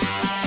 Bye.